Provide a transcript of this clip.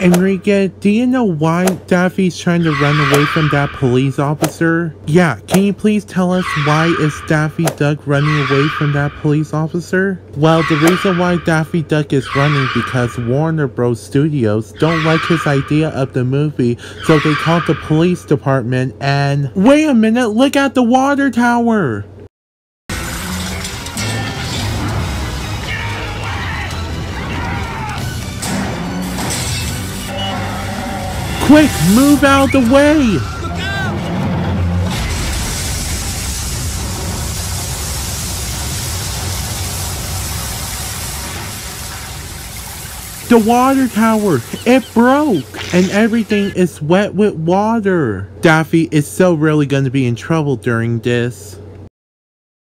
Enrique, do you know why Daffy's trying to run away from that police officer? Yeah, can you please tell us why is Daffy Duck running away from that police officer? Well, the reason why Daffy Duck is running because Warner Bros. Studios don't like his idea of the movie, so they called the police department and- Wait a minute, look at the water tower! Quick, move out the way! The water tower, it broke, and everything is wet with water. Daffy is so really gonna be in trouble during this.